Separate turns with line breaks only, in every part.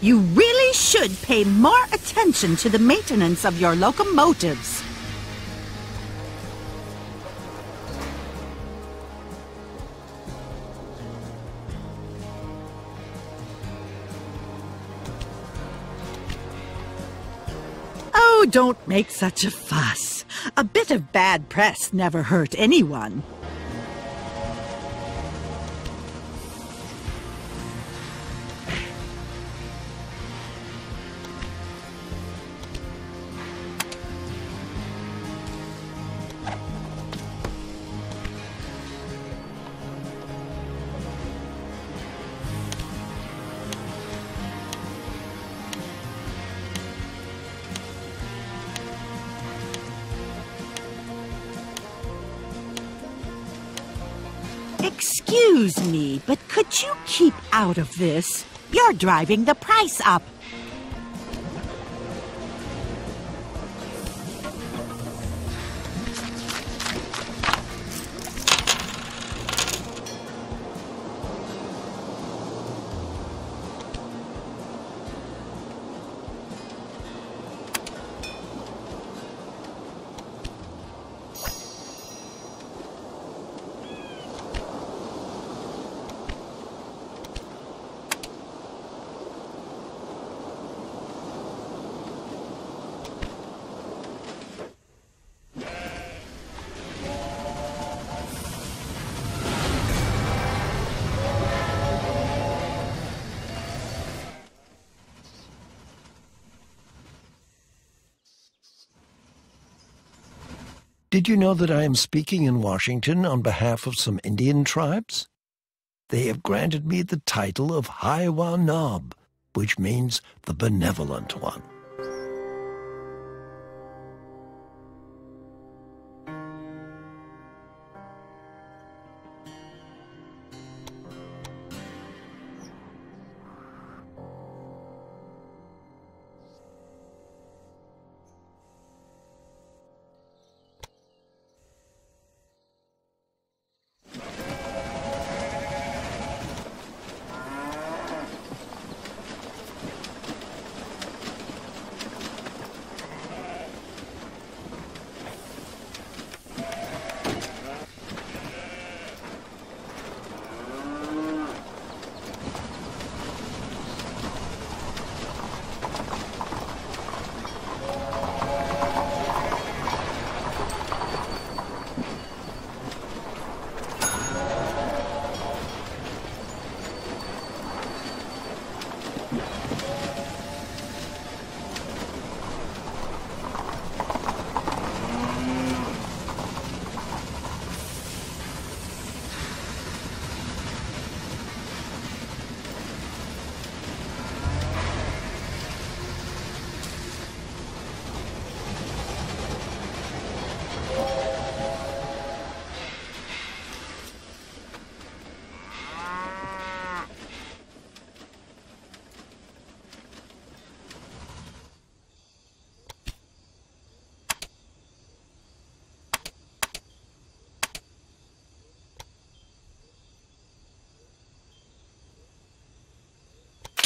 You really should pay more attention to the maintenance of your locomotives. Oh, don't make such a fuss. A bit of bad press never hurt anyone. Could you keep out of this? You're driving the price up.
Did you know that I am speaking in Washington on behalf of some Indian tribes? They have granted me the title of Haiwa Nob, which means the benevolent one.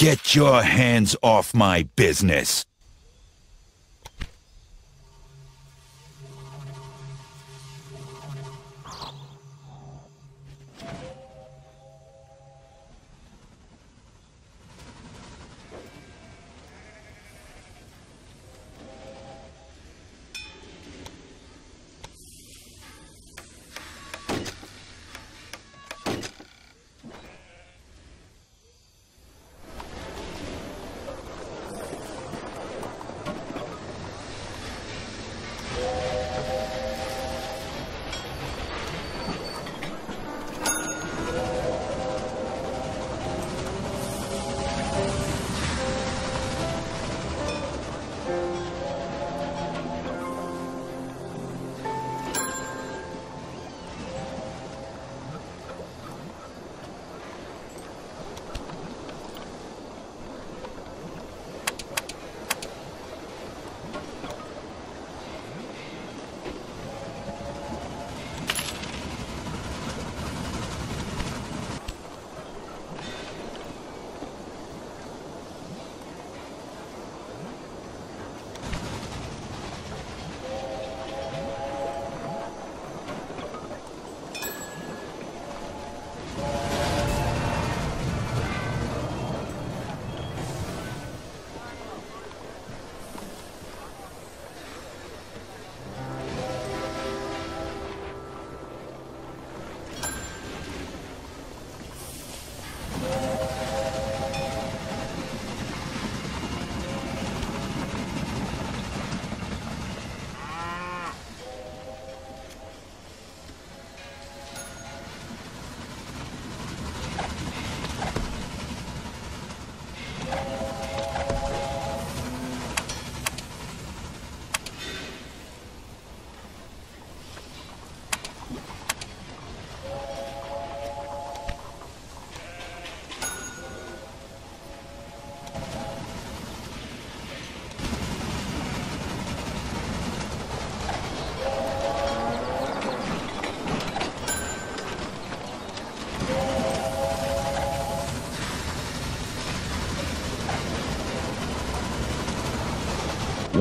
Get your hands off my business.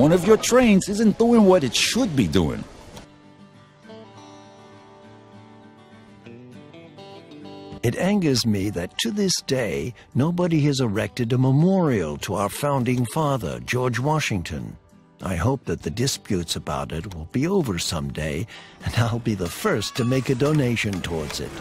One of your trains isn't doing what it should be doing.
It angers me that to this day nobody has erected a memorial to our founding father, George Washington. I hope that the disputes about it will be over someday, and I'll be the first to make a donation towards it.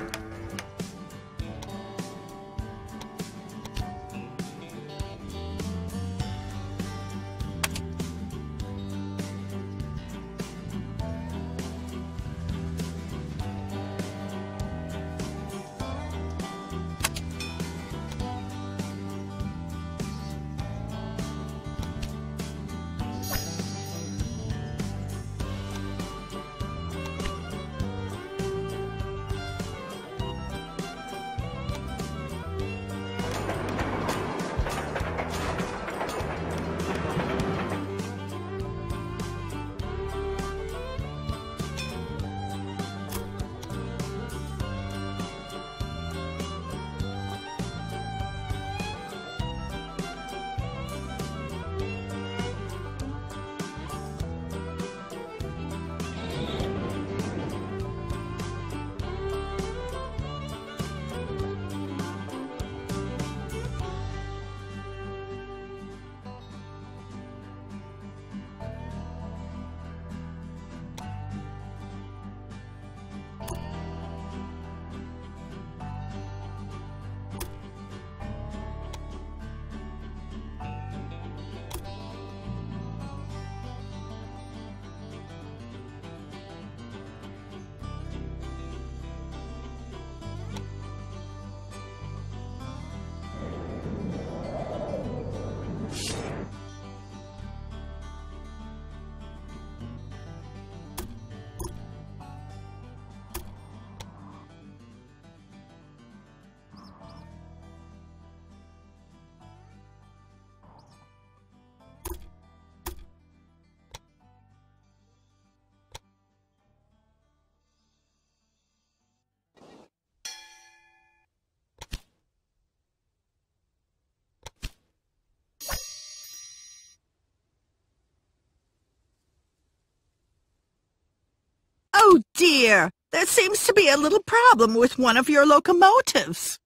Oh dear, there seems to be a little problem with one of your locomotives.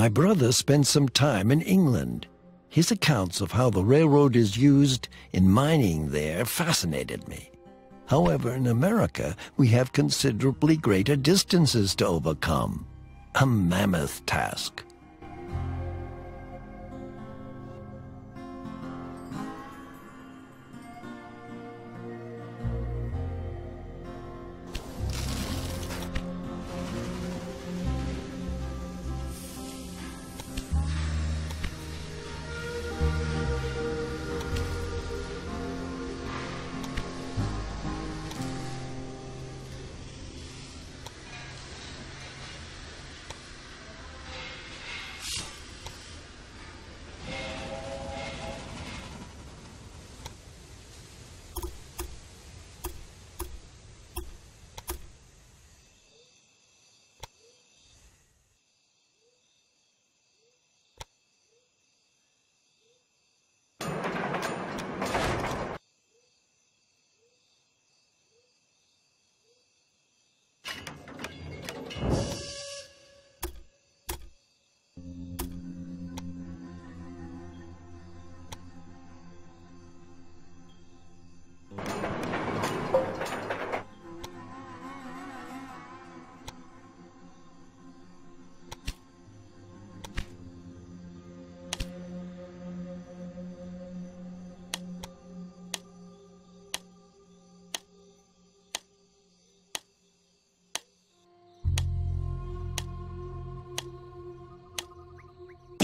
My brother spent some time in England. His accounts of how the railroad is used in mining there fascinated me. However, in America, we have considerably greater distances to overcome. A mammoth task.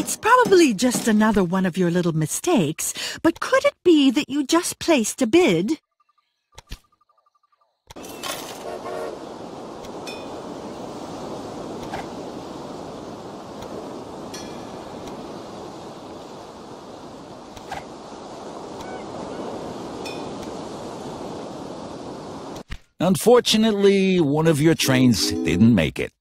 It's probably just another one of your little mistakes, but could it be that you just placed a bid?
Unfortunately, one of your trains didn't make it.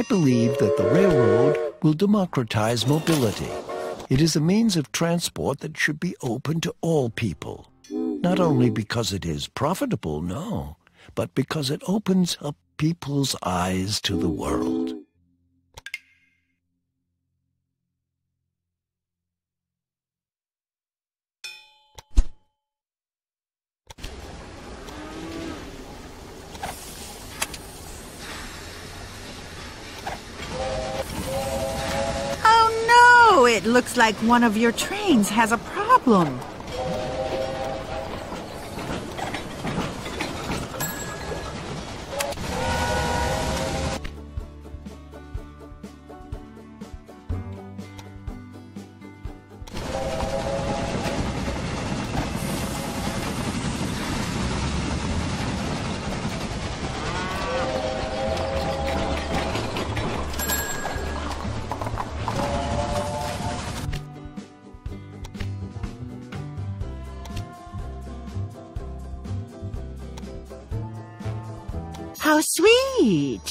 I believe that the railroad will democratize mobility. It is a means of transport that should be open to all people. Not only because it is profitable, no, but because it opens up people's eyes to the world.
It looks like one of your trains has a problem.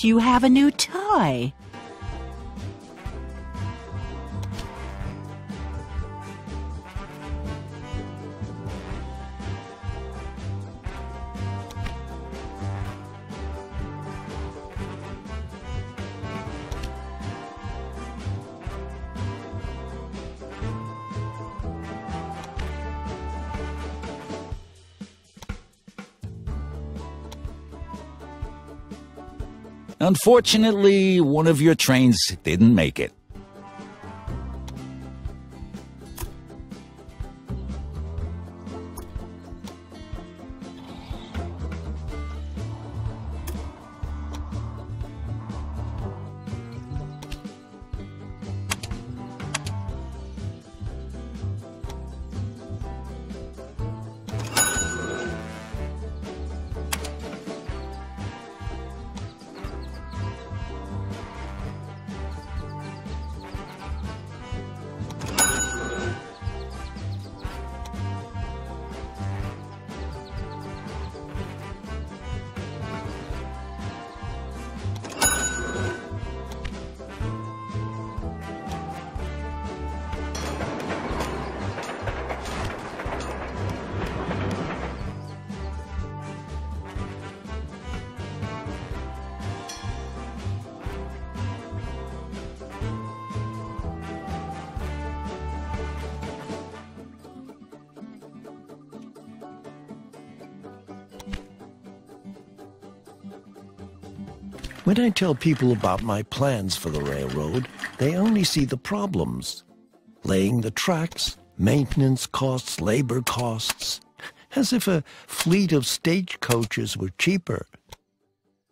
You have a new toy.
Unfortunately, one of your trains didn't make it.
When I tell people about my plans for the railroad, they only see the problems. Laying the tracks, maintenance costs, labor costs, as if a fleet of stagecoaches were cheaper.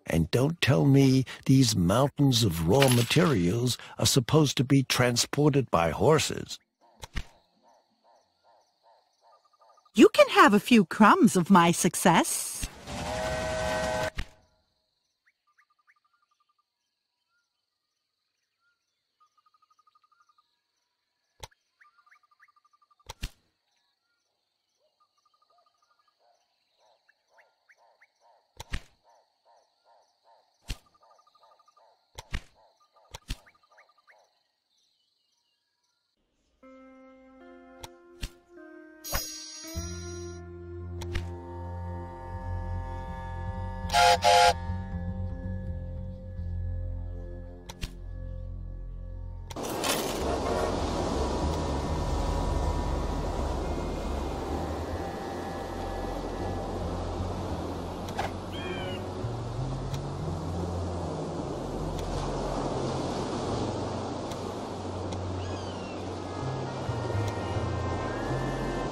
And don't tell me these mountains of raw materials are supposed to be transported by horses.
You can have a few crumbs of my success.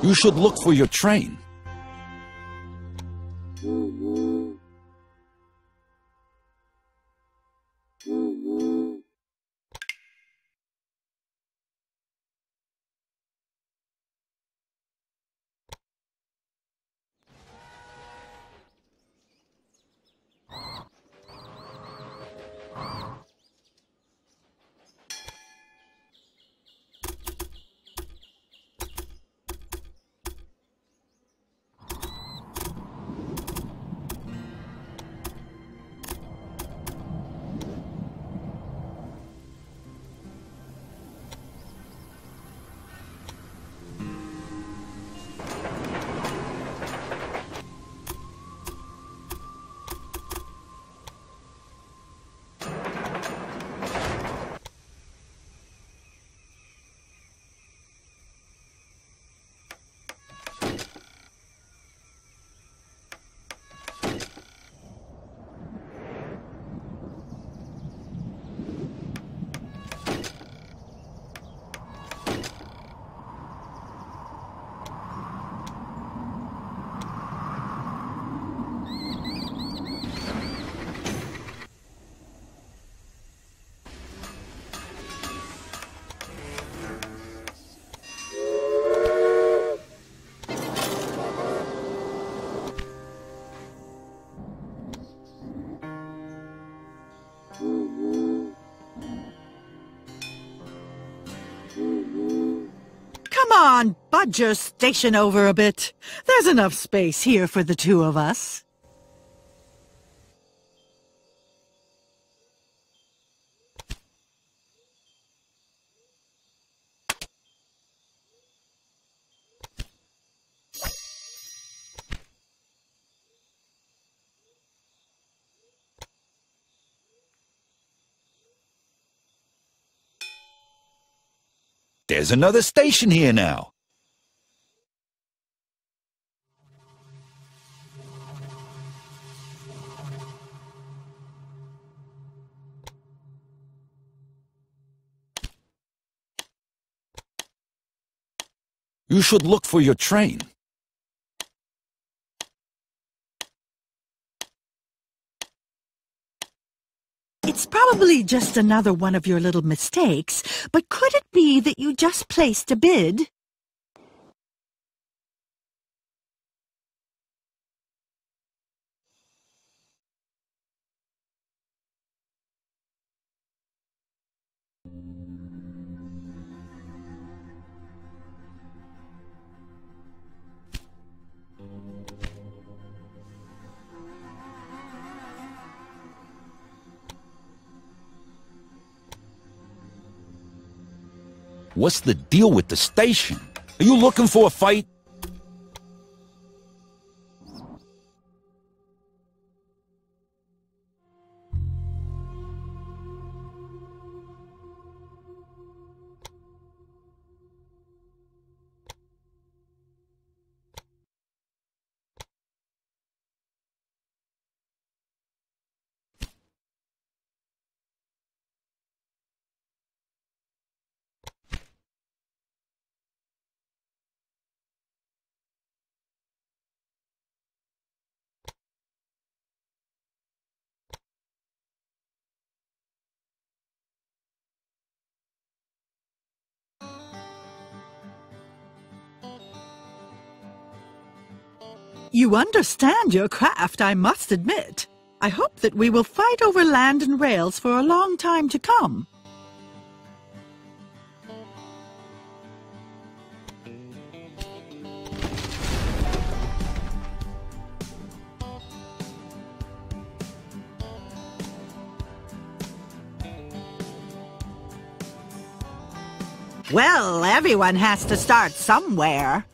You should look for your train.
Budge your station over a bit. There's enough space here for the two of us.
There's another station here now. You should look for your train.
It's probably just another one of your little mistakes, but could it be that you just placed a bid?
What's the deal with the station? Are you looking for a fight?
You understand your craft, I must admit. I hope that we will fight over land and rails for a long time to come. Well, everyone has to start somewhere.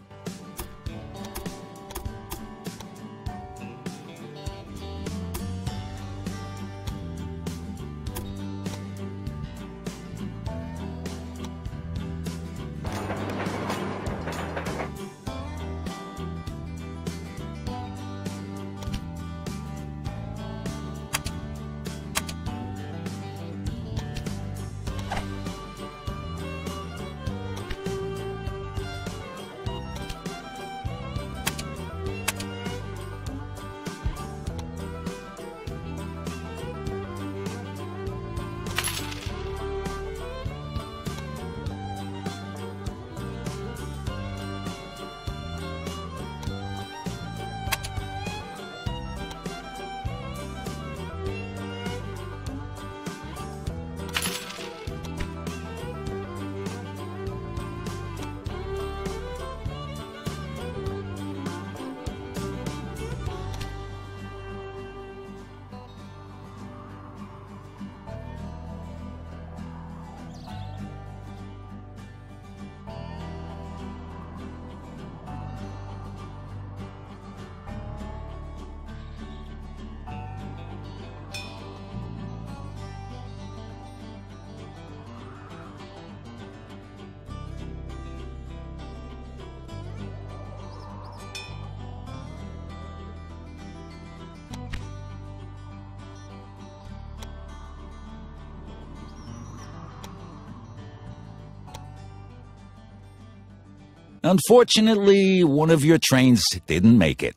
Unfortunately, one of your trains didn't make it.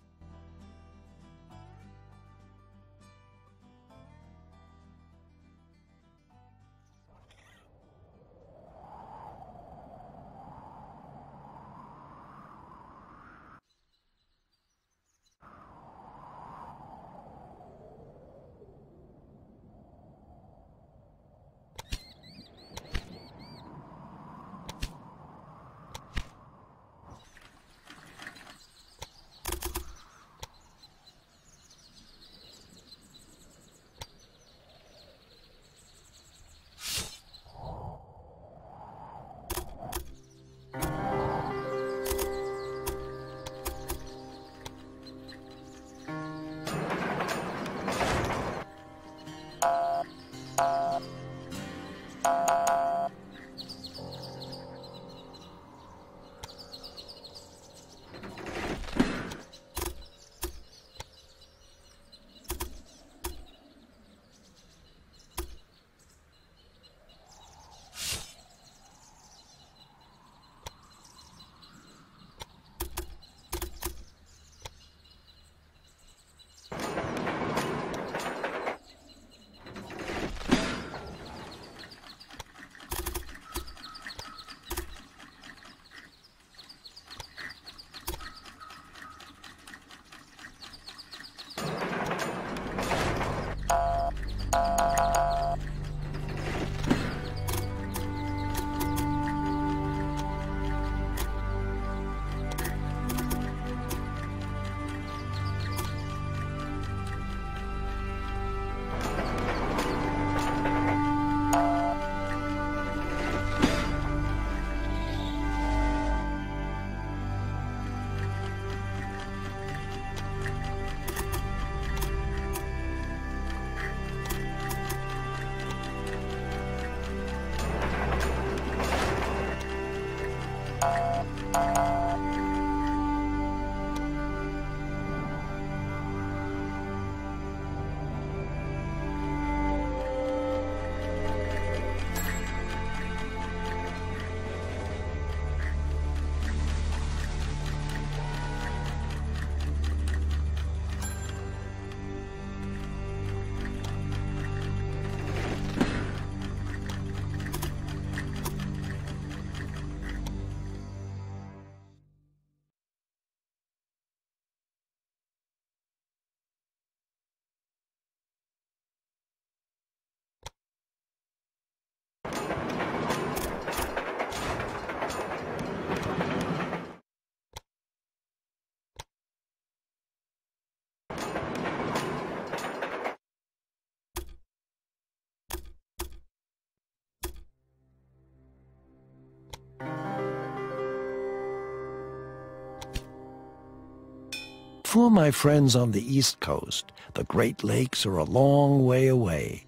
For my friends on the East Coast, the Great Lakes are a long way away,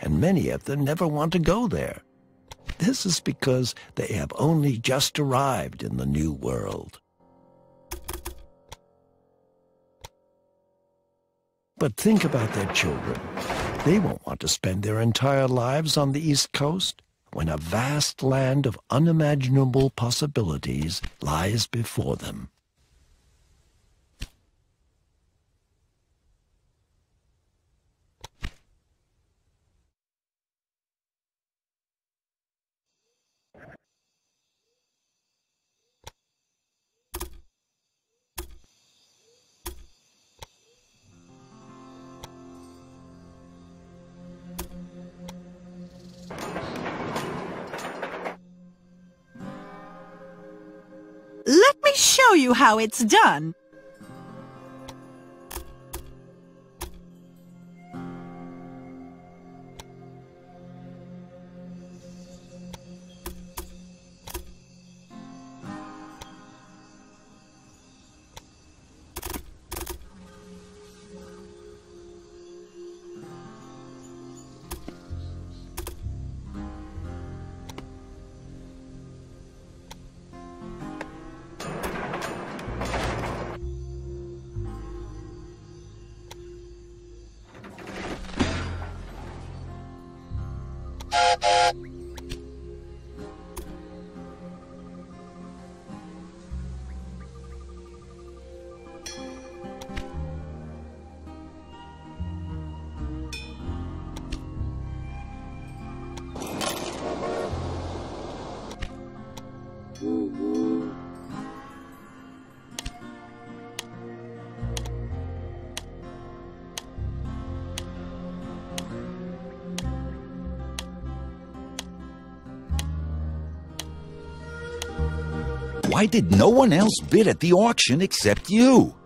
and many of them never want to go there. This is because they have only just arrived in the New World. But think about their children. They won't want to spend their entire lives on the East Coast when a vast land of unimaginable possibilities lies before them.
Show you how it's done.
Why did no one else bid at the auction except you?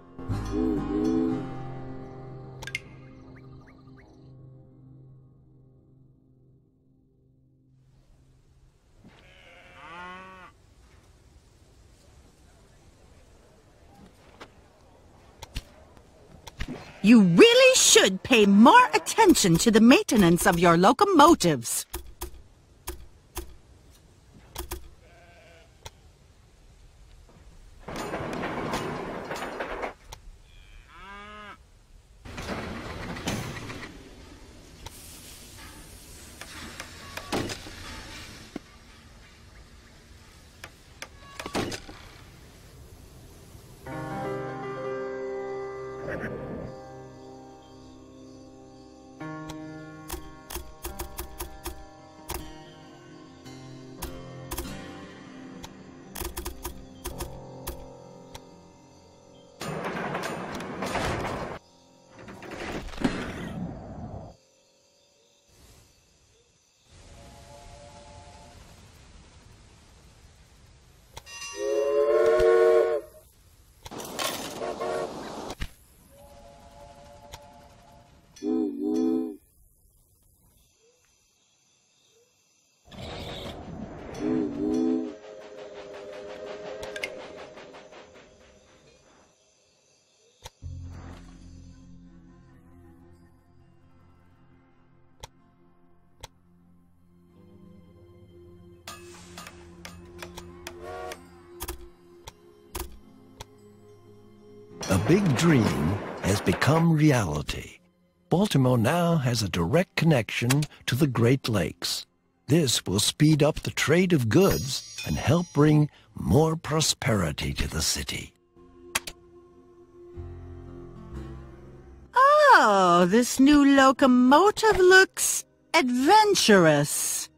Pay more attention to the maintenance of your locomotives.
A big dream has become reality. Baltimore now has a direct connection to the Great Lakes. This will speed up the trade of goods and help bring more prosperity to the city.
Oh, this new locomotive looks adventurous.